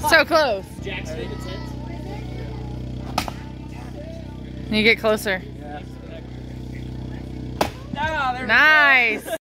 So close. You get closer. Yeah. Nice.